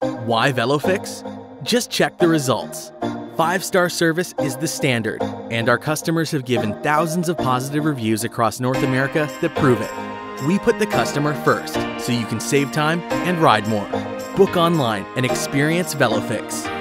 Why VeloFix? Just check the results. Five star service is the standard, and our customers have given thousands of positive reviews across North America that prove it. We put the customer first so you can save time and ride more. Book online and experience VeloFix.